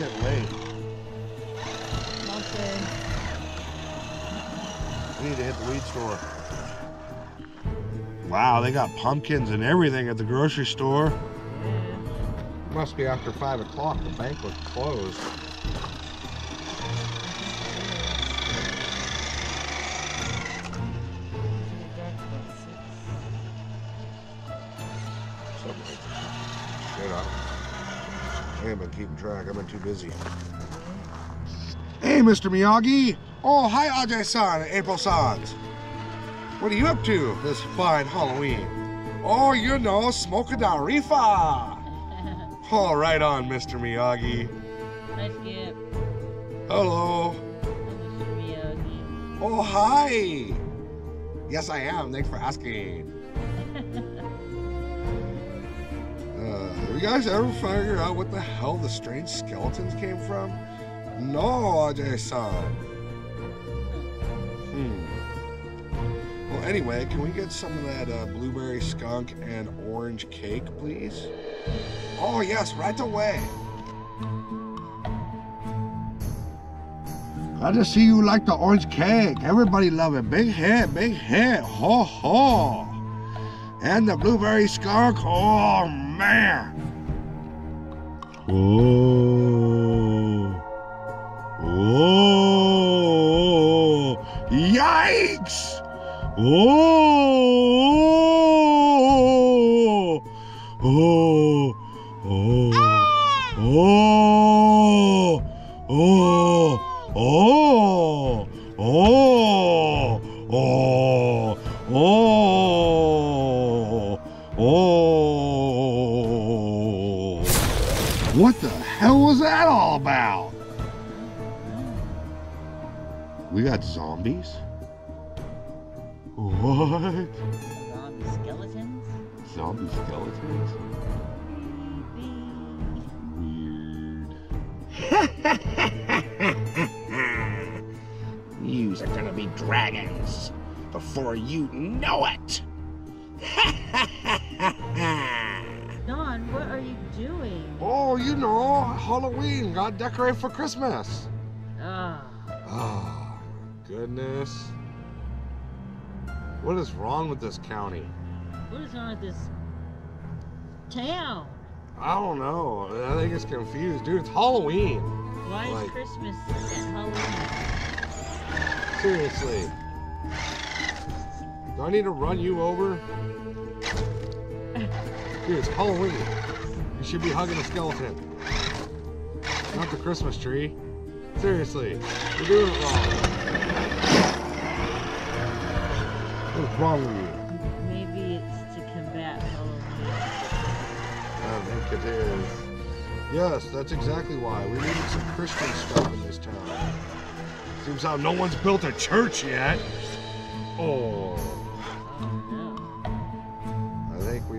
getting late. We need to hit the weed store. Wow, they got pumpkins and everything at the grocery store. Yeah. Must be after five o'clock. The bank was closed. Something. Shut up. I haven't been keeping track. I've been too busy. Hey, Mr. Miyagi. Oh, hi, Ajay-san and April-sans. What are you up to this fine Halloween? Oh, you know, smoking the reefer. All right on, Mr. Miyagi. Hi, Skip. Hello. I'm Mr. Miyagi. Oh, hi. Yes, I am. Thanks for asking. You guys ever figure out what the hell the strange skeletons came from? No, Ajay-san. Hmm. Well, anyway, can we get some of that uh, blueberry skunk and orange cake, please? Oh, yes, right away. I just see you like the orange cake. Everybody love it. Big head, big head. Ho ho. And the blueberry skunk. Oh man. Oh. Oh. Yikes. Oh. Oh. Oh. Oh. Oh. Oh, oh, oh, oh, oh. That all about? We got zombies? What? Zombie skeletons? Zombie skeletons? Creepy. Weird. Yous are gonna be dragons before you know it. Don, what are you doing? oh, you know, Halloween. Got decorated for Christmas. Ah, Oh, goodness. What is wrong with this county? what is wrong with this town? I don't know. I think it's confused. Dude, it's Halloween. Why is Like- Christmas at Halloween? Seriously. Do I need to run you over? Dude, it's Halloween. You should be hugging a skeleton. Not the Christmas tree. Seriously. You're doing it wrong. What's wrong with you? Maybe it's to combat Halloween. I think it is. Yes, that's exactly why. We needed some Christian stuff in this town. Seems how no one's built a church yet. Oh. Oh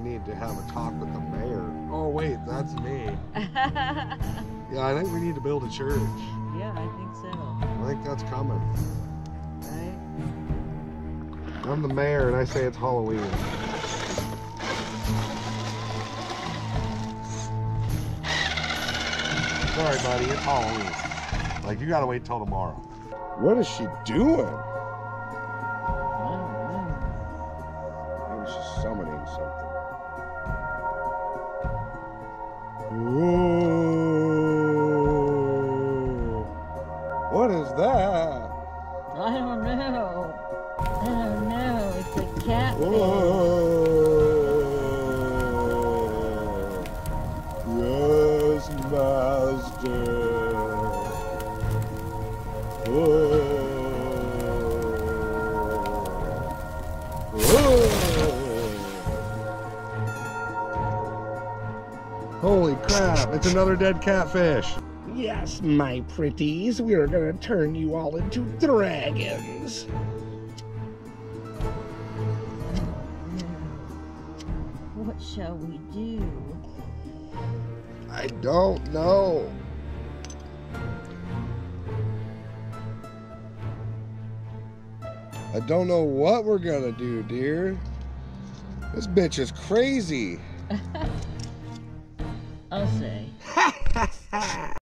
need to have a talk with the mayor. Oh, wait, that's me. Yeah, I think we need to build a church. yeah, I think so. I think that's coming. Right? I'm the mayor and I say it's Halloween. Sorry, buddy, it's Halloween. Like, you gotta wait till tomorrow. What is she doing? What is that? I don't know. I don't know. It's a catfish. Whoa. Yes, master. Whoa. Whoa. Holy crap, it's another dead catfish. Yes, my pretties, we are gonna turn you all into dragons. What shall we do? I don't know. I don't know what we're gonna do, dear. This bitch is crazy. I'll say.